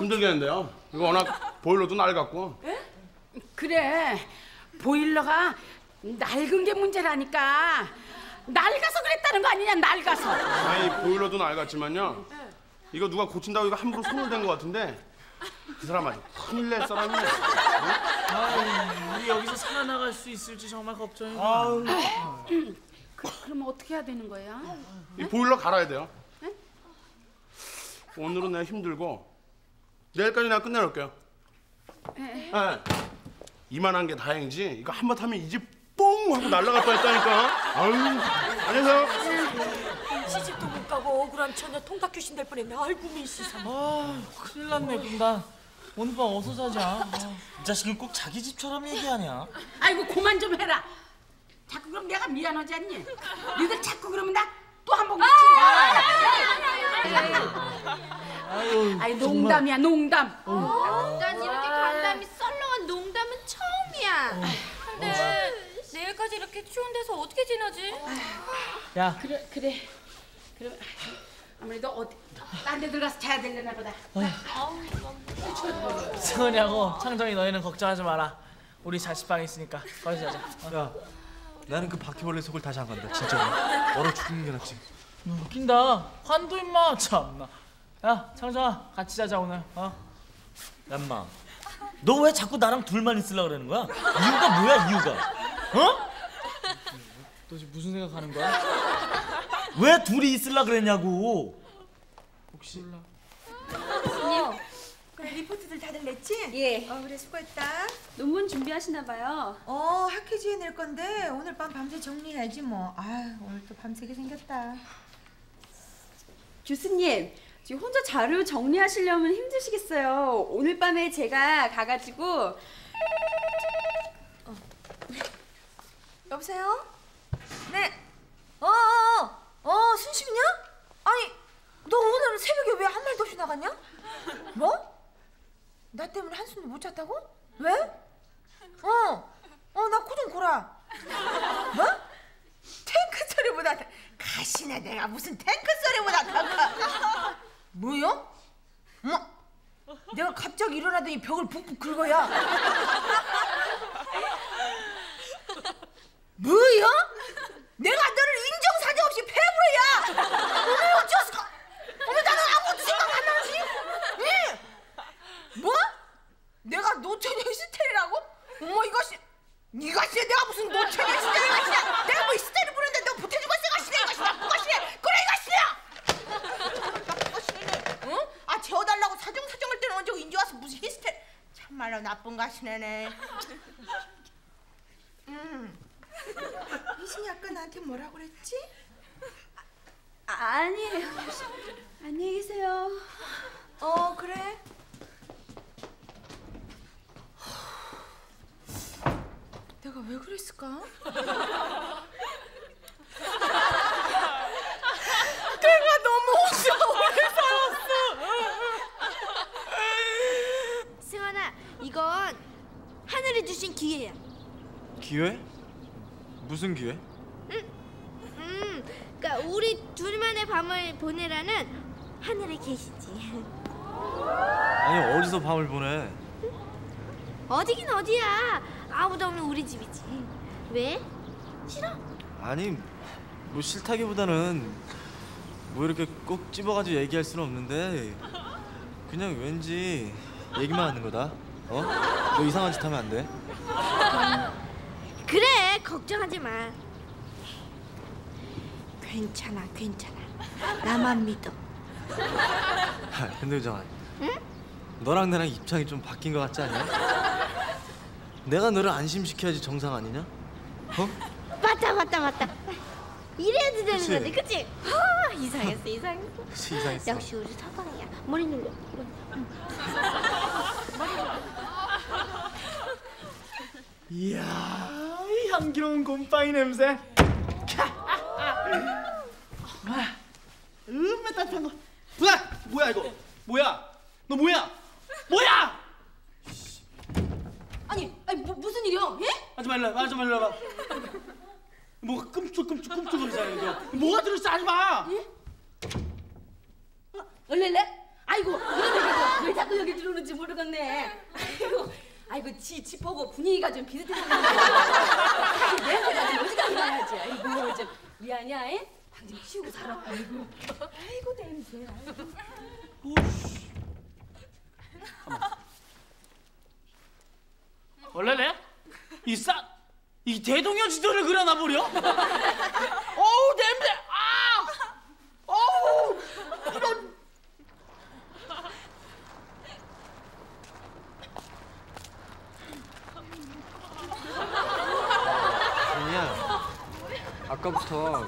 힘들겠는데요. 이거 워낙 보일러도 낡았고. 그래 보일러가 낡은 게 문제라니까 낡아서 그랬다는 거 아니냐 낡아서 아니 보일러도 낡았지만요. 이거 누가 고친다고 이거 함부로 손을 댄 것 같은데 그 사람 아주 큰일 낼 사람이네. 우리 여기서 살아나갈 수 있을지 정말 걱정이야. 그, 그럼 어떻게 해야 되는 거야? 이 보일러 갈아야 돼요. 오늘은 내가 힘들고 내일까지 내가 끝내놓을게요. 네. 이만한 게 다행이지. 이거 한 번 타면 이집뽕 하고 날라갔다 했다니까. 아유, 안녕하세요. 시집도 못 가고 억울한 처녀 통닭 귀신 될 뻔했네. 아이고 미시삼. 아, 큰일 났네, 분단. 오늘 밤 어서 자자. 아. 이 자식은 꼭 자기 집처럼 얘기하냐? 아이고 그만 좀 해라 자꾸 그럼 내가 미안하지 않니? 니들 자꾸 그러면 나 또 한번 미친다 아이 농담이야 농담 난 이렇게 간담이 썰렁한 농담은 처음이야. 근데 내일까지 이렇게 추운 데서 어떻게 지나지? 야, 그래 그래 그럼 아무래도 어디 딴 데 들어가서 자야 되려나 보다 승원이하고 창정이 너희는 걱정하지 마라. 우리 자취방에 있으니까 거기서 자자. 어. 야, 나는 그 바퀴벌레 속을 다시 안 간다. 진짜로. 얼어 죽는 게 낫지. 웃긴다. 환도 임마 참나. 야, 창정아, 같이 자자 오늘. 어? 얌마, 너 왜 자꾸 나랑 둘만 있으려 그러는 거야? 이유가 뭐야, 이유가? 어? 너 지금 무슨 생각하는 거야? 왜 둘이 있으려 그랬냐고? 혹시 그래 리포트들 다들 냈지? 예. 어 그래 수고했다. 논문 준비하시나 봐요. 어 학회지에 낼 건데 오늘 밤 밤새 정리해야지 뭐. 아 오늘 또 밤새게 생겼다. 교수님, 지금 혼자 자료 정리하시려면 힘드시겠어요. 오늘 밤에 제가 가가지고 여보세요? 네. 어어어 어, 순식이냐? 아니 너 오늘 새벽에 왜 한 말도 없이 나갔냐? 뭐? 나 때문에 한숨도 못 잤다고? 왜? 어. 어 나 코 좀 골아. 뭐? 탱크 소리보다 더- 가시네 내가 무슨 탱크 소리보다 더 커. 뭐요? 뭐? 내가 갑자기 일어나더니 벽을 푹푹 긁어야. 뭐요? 내가 너를 인정사정 없이 패부해야. 어머 어쩌스까? 어머 나는 아무것도 생각 안 나지? 예? 뭐? 내가 노처녀 히스테리라고? 어머 이것이 이것이 내가 무슨 노처녀 히스테리 이것이야? 내가 뭐 히스테리 부르는데 너 보태주고 있어 이것이네 이것이다 그것이네 그래 이것이야. 이것이네. 응? 아 재워달라고 사정사정할 때는 언제 인제 와서 무슨 히스테리? 참말로 나쁜 가시 네네. 음. 희신이 아까 나한테 뭐라 그랬지? 아, 아니에요. 안녕히 계세요. 어 그래. 내가 왜 그랬을까? 내가 너무 승원아, 이건 하늘이 주신 기회야. 기회? 무슨 기회? 음, 그러니까 우리 둘만의 밤을 보내라는 하늘의 계시지. 아니 어디서 밤을 보내? 어디긴 어디야. 아무도 없는 우리 집이지. 왜? 싫어? 아니 뭐 싫다기보다는 뭐 이렇게 꼭 집어가지고 얘기할 수는 없는데 그냥 왠지 얘기만 하는 거다. 어? 너 이상한 짓 하면 안 돼. 그래, 걱정하지 마. 괜찮아, 괜찮아. 나만 믿어. 아, 근데 유정아, 너랑 나랑 입장이 좀 바뀐 것 같지 않냐? 내가 너를 안심시켜야지 정상 아니냐? 어? 맞다, 맞다, 맞다. 이래야지 되는 그치? 거지, 그치? 아, 이상했어, 이상했어. 그치, 이상했어. 역시 우리 사방이야. 머리 눌려. 이야, 이 향기로운 곰팡이 냄새. 음메 따뜻한 거. 뭐야? 뭐야 이거? 뭐야? 너 뭐야? 뭐야? 아니, 아니 뭐, 무슨 일이요? 예? 하지 말라, 하지 말라. 뭐가 끔찍끔찍 끔찍거리잖아 이거. 뭐가 들었어? 하지 마. 얼렐레? 아이고 이런 얘기도 왜 자꾸 여기 들어오는지 모르겠네. 아이고, 아이고 지 집하고 분위기가 좀 그런데 냄새가 좀 어디가 나야지. 아이고 좀 미안이야. 잉? 방좀 치우고 살아. 아이고, 아이고 냄새. 아이고. 원래네 이싸이 대동여 지도를 그려놔 버려? 어우 냄새 아 어우 이런 아니야. 아까부터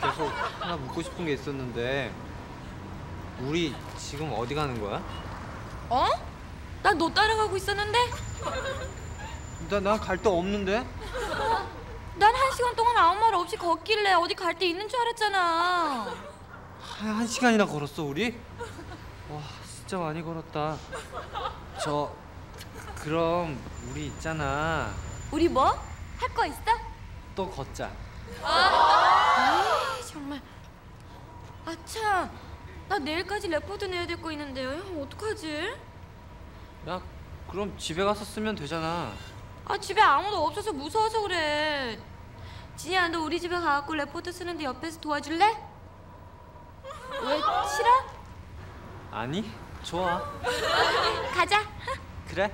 계속 하나 묻고 싶은 게 있었는데 우리 지금 어디 가는 거야? 어? 나너 따라가고 있었는데? 나나갈데 없는데? 난 한 시간 동안 아무 말 없이 걷길래 어디 갈 데 있는 줄 알았잖아. 한, 한 시간이나 걸었어 우리? 와 진짜 많이 걸었다. 저 그럼 우리 있잖아. 우리 뭐? 할 거 있어? 또 걷자. 에이, 정말. 아차, 나 내일까지 레포트 내야 될 거 있는데요. 어떡하지? 야 그럼 집에 가서 쓰면 되잖아. 아 집에 아무도 없어서 무서워서 그래. 지희야, 너 우리 집에 가갖고 레포트 쓰는데 옆에서 도와줄래? 왜 싫어? 아니 좋아. 가자. 그래.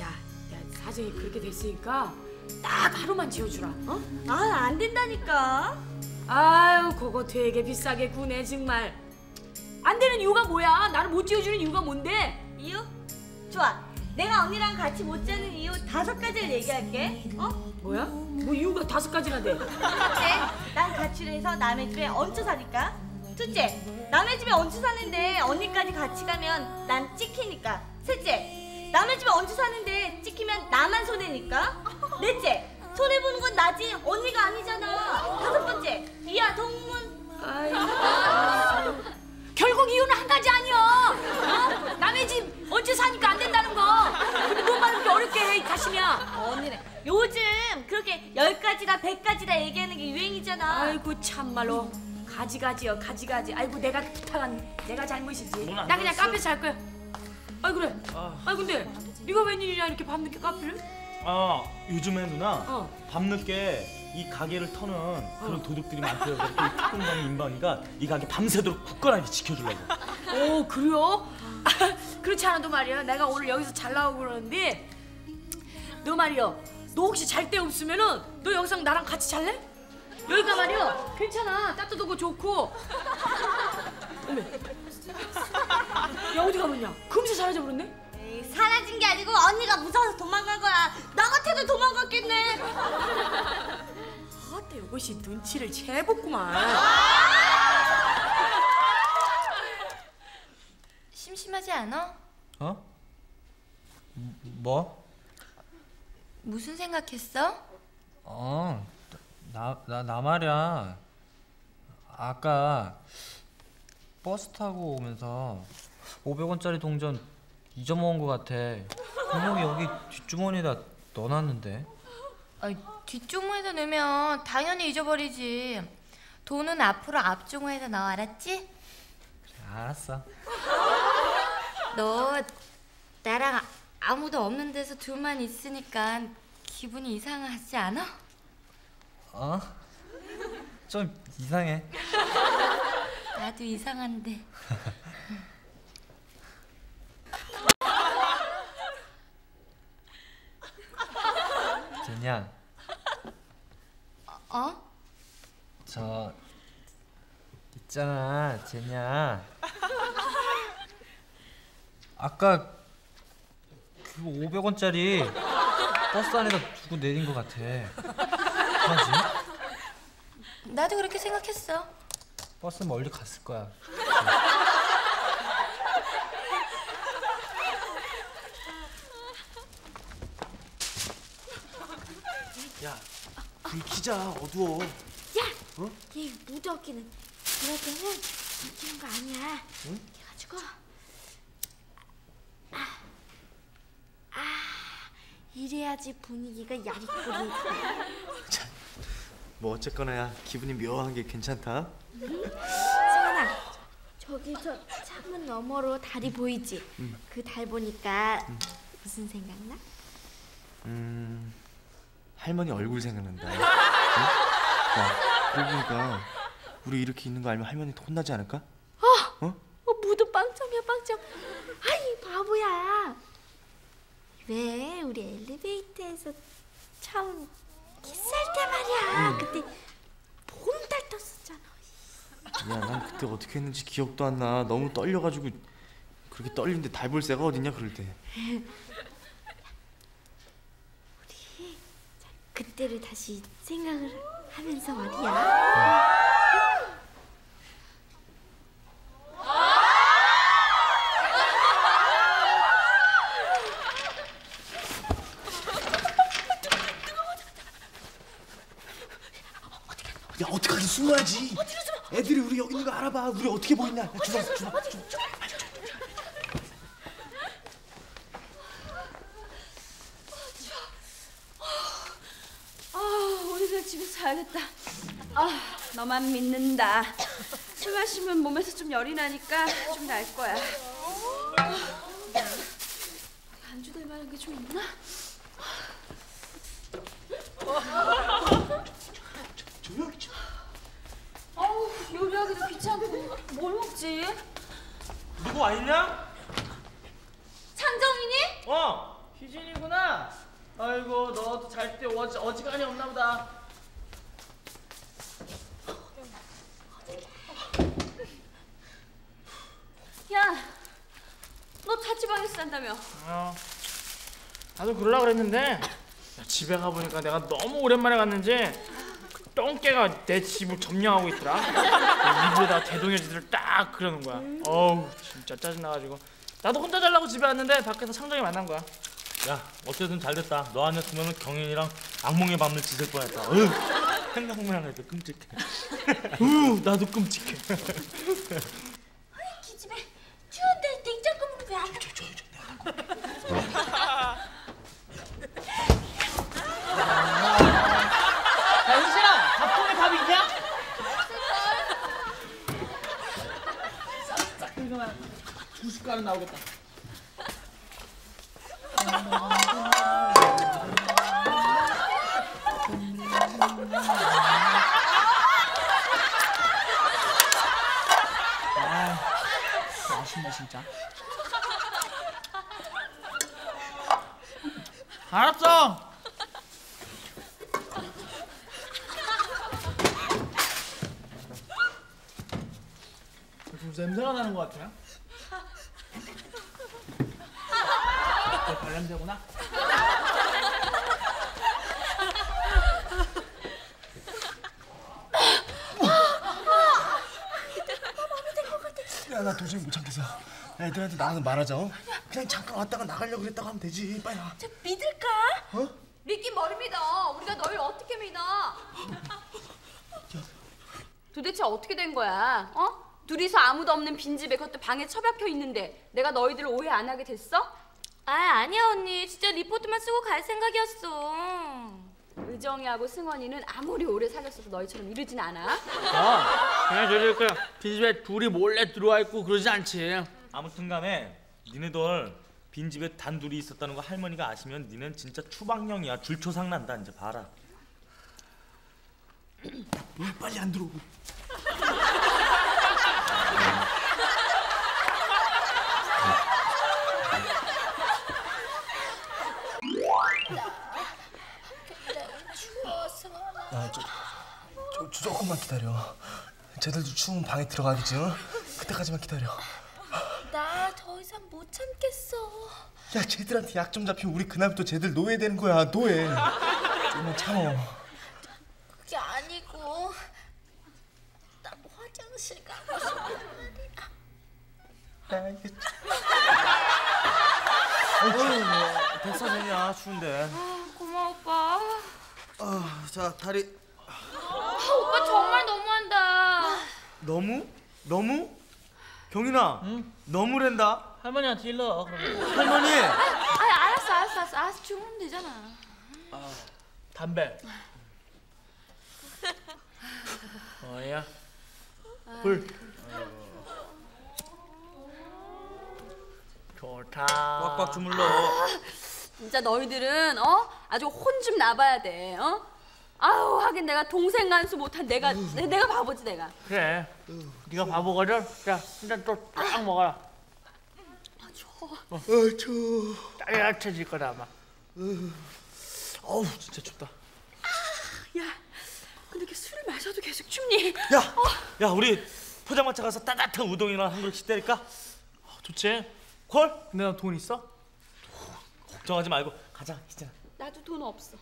야, 야 사정이 그렇게 됐으니까 딱 하루만 지어주라. 어? 아안 된다니까. 아유, 그거 되게 비싸게 구네 정말. 안 되는 이유가 뭐야? 나를 못 지어주는 이유가 뭔데? 이유? 좋아. 내가 언니랑 같이 못 자는 이유 다섯 가지를 얘기할게. 어? 뭐야? 뭐 이유가 다섯 가지나 돼? 첫째, 난 가출해서 남의 집에 얹혀 사니까. 둘째, 남의 집에 얹혀 사는데 언니까지 같이 가면 난 찍히니까. 셋째, 남의 집에 얹혀 사는데 찍히면 나만 손해니까. 넷째, 손해 보는 건 나지 언니가 아니잖아. 다섯 번째, 이하 동문. 결국 이유는 한 가지 아니야. 어? 남의 집 얹혀 사니까 안 된다는 거. 근데 뭐만 그렇게 어렵게 해, 이 가심이야. 언니네 요즘 그렇게 열 가지나 백 가지나 얘기하는 게 유행이잖아. 아이고 참말로 가지가지요 가지가지. 아이고 내가 부탁한 내가 잘못이지. 나 그냥 카페 잘 거야. 아이 그래. 아이 근데 네가 웬일이냐 이렇게 밤늦게 카페를? 아 요즘에 누나 어. 밤늦게 이 가게를 터는 그런 도둑들이 많대요 그래서 이 특공병 인방이가 이 가게 밤새도록 굳건하게 지켜주려고 오 그래요? 그렇지 않아도 말이야 내가 오늘 여기서 잘 나오고 그러는데 너 말이야 너 혹시 잘 데 없으면은 너 여기서 나랑 같이 잘래? 여기가 말이야 괜찮아 따뜻하고 좋고 어메 야 어디 가봤냐 금세 사라져 버렸네 에이, 사라진 게 아니고 언니가 무서워서 도망간 거야. 나 같아도 도망갔겠네. 아따 이것이 눈치를 채봤구만 심심하지 않아? 어? 뭐? 무슨 생각했어? 어, 나, 나, 나 말이야. 아까 버스 타고 오면서 500원짜리 동전 잊어먹은 것 같아. 분명히 여기 뒷주머니에다 넣어놨는데. 아이, 뒷주머니에다 넣으면 당연히 잊어버리지. 돈은 앞으로 앞주머니에다 넣어 알았지? 알았어. 너 나랑 아- 아무도 없는 데서 둘만 있으니까 기분이 이상하지 않아? 어? 좀 이상해. 나도 이상한데. 제니야, 어? 저 있잖아, 제니야. 아까 그 500원짜리 버스 안에다 두고 내린 것 같아. 어떡하지? 나도 그렇게 생각했어. 버스 멀리 갔을 거야. 불 켜자 어두워. 이 무더기는 이럴 때는 웃기는 거 아니야. 그래가지고 아, 아 이래야지 분위기가 야리꾸리. 뭐 어쨌거나 야 기분이 묘한 게 괜찮다. 세연아 저기 저 창문 너머로 달이 보이지? 그달 보니까 무슨 생각나? 음 할머니 얼굴 생각난다. 응? 야 그러고 보니까 우리 이렇게 있는 거 알면 할머니한테 혼나지 않을까? 어? 어, 무도 빵점이야 빵점. 아이 바보야. 왜 우리 엘리베이터에서 처음 키스할 때 말이야. 그때 보름달 떴었잖아. 야, 난 그때 어떻게 했는지 기억도 안 나. 너무 떨려가지고 그렇게 떨리는데 달볼 새가 어딨냐 그럴 때. 그때를 다시 생각을 하면서 말이야. 야 어떡하지 숨어야지. 애들이 우리 여기 있는 거 알아봐. 우리 어떻게 보이냐? 야, 주방 주방. 아, 오늘은 집에서 자야겠다. 아, 너만 믿는다. 술 마시면 몸에서 좀 열이 나니까 좀 날 거야. 안주 될 만한 게 좀 있나? 조용히 좀. 어우, 요리하기도 귀찮고 뭘 먹지? 누구 와 있냐? 창정이니? 어 희진이구나. 아이고 너도 잘 때 어지 어지간히 없나 보다. 야, 너 자취방에서 산다며? 어, 나도 그러려 그랬는데 야, 집에 가보니까 내가 너무 오랜만에 갔는지 그 똥개가 내 집을 점령하고 있더라 그 입에다 대동여지들을 딱 그려놓은 거야 어우 진짜 짜증나가지고 나도 혼자 자려고 집에 왔는데 밖에서 창정이 만난 거야 야 어쨌든 잘 됐다. 너 아니었으면 경인이랑 악몽의 밤을 지샐 뻔했다. 어휴, 생각만 해도 끔찍해. 으 나도 끔찍해 기집애 추운데 냉장고문을 왜안 닫아? 야 희진아 밥통에 밥 있냐? 싹싹 두 숟갈은 나오겠다. 아, 맛있네 진짜. 알았어. 좀 냄새가 나는 것 같아요. 내 발냄새구나. 야 나 도저히 못 참겠어. 애들한테 나가서 말하자. 어? 그냥 잠깐 왔다가 나가려고 그랬다고 하면 되지. 빨리 와. 믿을까? 어? 믿긴 머리 믿어. 우리가 너희를 어떻게 믿어? 도대체 어떻게 된 거야? 어? 둘이서 아무도 없는 빈집에 그것도 방에 처박혀 있는데 내가 너희들을 오해 안 하게 됐어? 아 아니야 언니 진짜 리포트만 쓰고 갈 생각이었어. 의정이하고 승원이는 아무리 오래 사귀었어도 너희처럼 이러진 않아. 어, 그냥 그 빈집에 둘이 몰래 들어와 있고 그러지 않지. 아무튼 간에 니네들 빈집에 단둘이 있었다는 거 할머니가 아시면 니넨 진짜 추방령이야. 줄초상 난다 이제 봐라. 왜 빨리 안 들어오고? 야, 저, 저, 저 조금만 기다려. 쟤들도 추운 방에 들어가겠지? 응? 그때까지만 기다려. 나 더 이상 못 참겠어. 야, 쟤들한테 약 좀 잡히면 우리 그날부터 쟤들 노예되는 거야. 노예. 조금만 참어. 그게 아니고 나 화장실 가고 싶단 말이야. 야, 이게 어 제니야 추운데. 고마워 오빠. 아, 자 다리 아, 오빠 정말 너무한다. 너무 너무 경인아 너무랜다. 할머니한테 일러. 그러면. 할머니. 아 알았어 알았어 알았어 알았어 주무면 되잖아. 담배. 어야. 불. 좋다. 꽉꽉 주물러. 진짜 너희들은 어 아주 혼 좀 나봐야 돼. 어? 아우 하긴 내가 동생 간수 못한 내가 내, 내가 바보지 내가. 그래. 네가 바보거든. 자, 일단 또딱 먹어라. 아 추워. 어, 따뜻해질 거다 아마. 어우 진짜 춥다. 야, 근데 이렇게 술을 마셔도 계속 춥니? 야, 야 우리 포장마차 가서 따뜻한 우동이나 한 그릇씩 때릴까? 좋지. 콜? 근데 너돈 있어? 걱정하지 말고 가자, 희진아. 나도 돈 없어.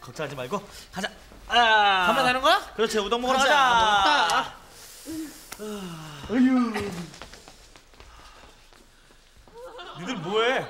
걱정하지 말고 가자. 아, 가면 되는 거야? 그렇지, 우동 먹으러 가자, 가자. 어휴. 니들 뭐해?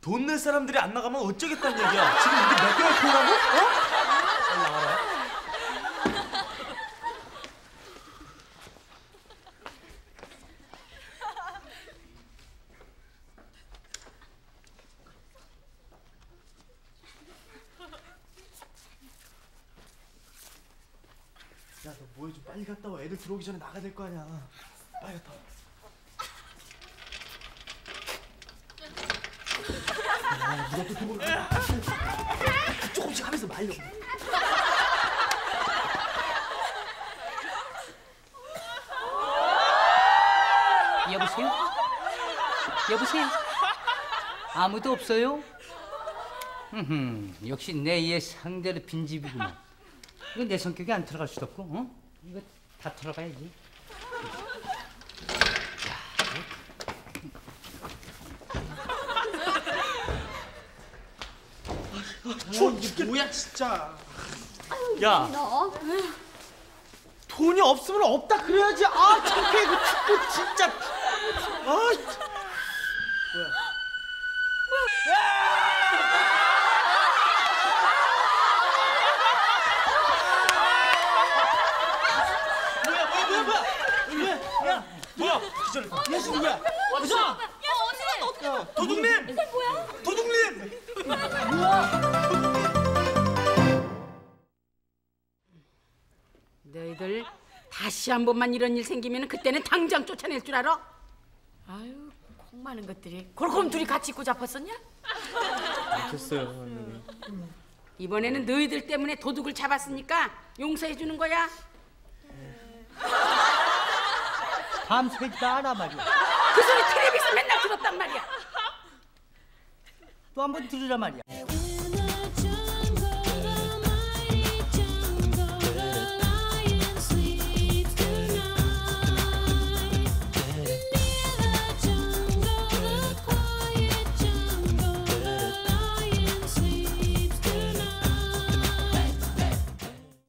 돈 낼 사람들이 안 나가면 어쩌겠다는 얘기야. 지금 우리 몇 개월 코라고? 어? 빨리 나가라. 야 너 뭐해 좀 빨리 갔다 와. 애 들 들어오기 전에 나가야 될 거 아니야. 빨리 갔다 누가 또 도망가? 조금씩 하면서 말려. 여보세요? 여보세요? 아무도 없어요? 흠, 역시 내얘 상대로 빈집이구만. 이거 내 성격이 안 들어갈 수도 없고, 어? 이거 다 들어가야지. 추워 죽겠 뭐야 진짜. 야, 너 돈이 없으면 없다 그래야지. 아, 창피해 그 춥고 진짜. 아, 다시 한 번만 이런 일 생기면 그때는 당장 쫓아낼 줄 알아? 아유 콩 많은 것들이 그럼 둘이 같이 있고 잡았었냐? 됐어요. 이번에는 너희들 때문에 도둑을 잡았으니까 용서해 주는 거야. 밤새지 않아 말이야. 그 소리 텔레비에서 맨날 들었단 말이야. 또 한 번 들으라 말이야.